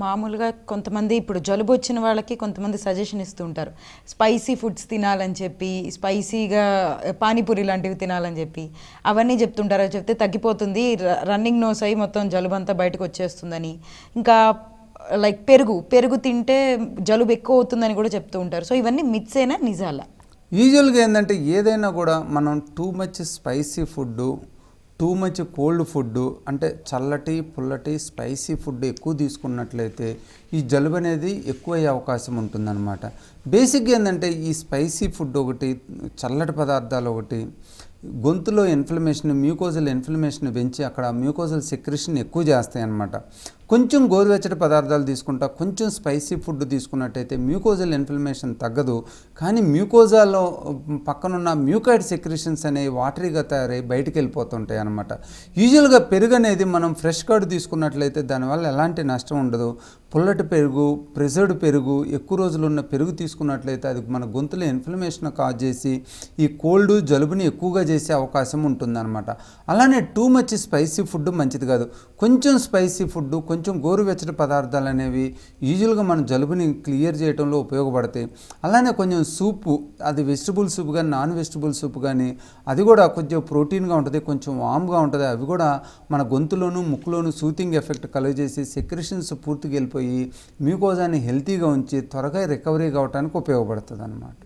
మామూలుగా కొంతమంది ఇప్పుడు జలుబు వచ్చిన వాళ్ళకి కొంతమంది సజెషన్ ఇస్తూ ఉంటారు. స్పైసీ ఫుడ్స్ తినాలని చెప్పి స్పైసీగా పానీపూరి లాంటివి తినాలని చెప్పి అవన్నీ చెప్తుంటారు. అవి చెప్తే తగ్గిపోతుంది. రన్నింగ్ నోస్ అయి మొత్తం జలుబు అంతా బయటకు వచ్చేస్తుందని. ఇంకా లైక్ పెరుగు పెరుగు తింటే జలుబు ఎక్కువ అవుతుందని కూడా చెప్తూ ఉంటారు. సో ఇవన్నీ మిత్సేనా నిజాలా? యూజువల్గా ఏంటంటే ఏదైనా కూడా మనం too much spicy food too much cold food అంటే చల్లటి పుల్లటి స్పైసీ ఫుడ్ ఎక్కువ తీసుకున్నట్లయితే ఈ జలుబు అనేది ఎక్కువయ్యే అవకాశం ఉంటుందన్నమాట. బేసిక్గా ఏంటంటే ఈ స్పైసీ ఫుడ్ ఒకటి చల్లటి పదార్థాలు ఒకటి గొంతులో ఇన్ఫ్లమేషన్ మ్యూకోజల్ ఇన్ఫ్లమేషన్ పెంచి అక్కడ మ్యూకోజల్ సెక్రెషన్ ఎక్కువ చేస్తాయి అన్నమాట కొంచెం గోరువెచ్చటి పదార్థాలు తీసుకుంటా కొంచెం స్పైసీ ఫుడ్ తీసుకున్నట్టయితే మ్యూకోజల్ ఇన్ఫ్లమేషన్ తగ్గదు. కానీ మ్యూకోజాలో పక్కనున్న మ్యూకాయిడ్ సెక్రెషన్స్ అనేవి వాటరీగా తయారై బయటికి వెళ్ళిపోతుంటాయి అనమాట యూజువల్గా పెరుగు అనేది మనం ఫ్రెష్ కర్డ్ తీసుకున్నట్లయితే దానివల్ల ఎలాంటి నష్టం ఉండదు. పుల్లటి పెరుగు ప్రెజర్డ్ పెరుగు ఎక్కువ రోజులు ఉన్న పెరుగు తీసుకున్నట్లయితే అది మన గొంతులో ఇన్ఫ్లమేషన్ కాజ్ చేసి ఈ కోల్డ్ జలుబుని ఎక్కువగా చేసే అవకాశం ఉంటుందన్నమాట. అలానే టూ మచ్ స్పైసీ ఫుడ్ మంచిది కాదు. కొంచెం స్పైసీ ఫుడ్ కొంచెం గోరువెచ్చటి పదార్థాలు అనేవి యూజువల్గా మన జలుబుని క్లియర్ చేయడంలో ఉపయోగపడతాయి అలానే కొంచెం సూపు అది వెజిటబుల్ సూప్ కానీ నాన్ వెజిటబుల్ సూప్ కానీ అది కూడా కొంచెం ప్రోటీన్గా ఉంటుంది కొంచెం వామ్గా ఉంటుంది అవి కూడా మన గొంతులోను ముక్కులోను సూతింగ్ ఎఫెక్ట్ కలుగజేసి సెక్రెషన్స్ పూర్తిగా వెళ్ళిపోయి మ్యూకోజాని హెల్తీగా ఉంచి త్వరగా రికవరీ కావడానికి ఉపయోగపడుతుంది అన్నమాట